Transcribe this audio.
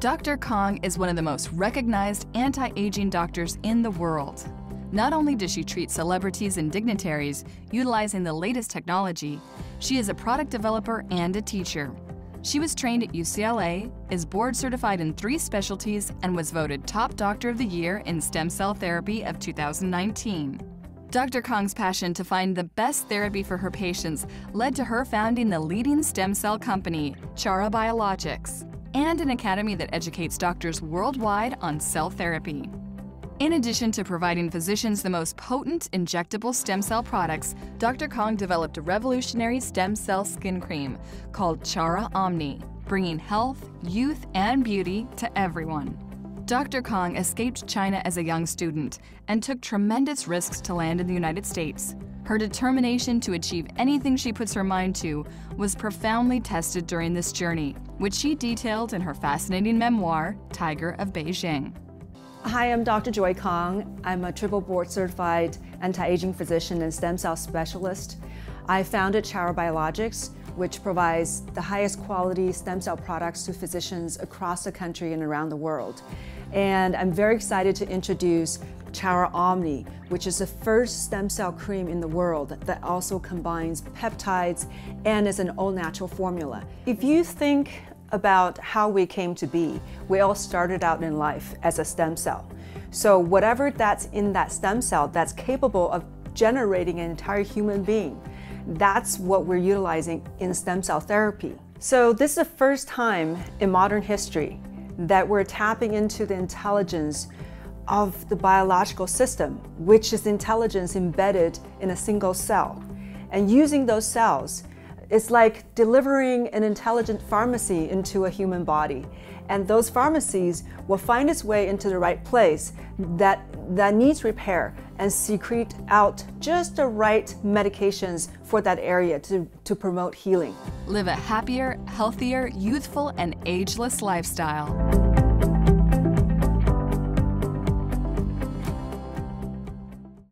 Dr. Kong is one of the most recognized anti aging doctors in the world. Not only does she treat celebrities and dignitaries utilizing the latest technology, she is a product developer and a teacher. She was trained at UCLA, is board certified in three specialties, and was voted Top Doctor of the Year in Stem Cell Therapy of 2019. Dr. Kong's passion to find the best therapy for her patients led to her founding the leading stem cell company, Chara Biologics, and an academy that educates doctors worldwide on cell therapy. In addition to providing physicians the most potent injectable stem cell products, Dr. Kong developed a revolutionary stem cell skin cream called Chara Omni, bringing health, youth, and beauty to everyone. Dr. Kong escaped China as a young student and took tremendous risks to land in the United States. Her determination to achieve anything she puts her mind to was profoundly tested during this journey, which she detailed in her fascinating memoir, Tiger of Beijing. Hi, I'm Dr. Joy Kong. I'm a triple board certified anti-aging physician and stem cell specialist. I founded Chara Biologics, which provides the highest quality stem cell products to physicians across the country and around the world. And I'm very excited to introduce Chara Omni, which is the first stem cell cream in the world that also combines peptides and is an all-natural formula. If you think about how we came to be. We all started out in life as a stem cell. So whatever that's in that stem cell that's capable of generating an entire human being, that's what we're utilizing in stem cell therapy. So this is the first time in modern history that we're tapping into the intelligence of the biological system, which is intelligence embedded in a single cell. And using those cells it's like delivering an intelligent pharmacy into a human body. And those pharmacies will find its way into the right place that, that needs repair and secrete out just the right medications for that area to, to promote healing. Live a happier, healthier, youthful, and ageless lifestyle.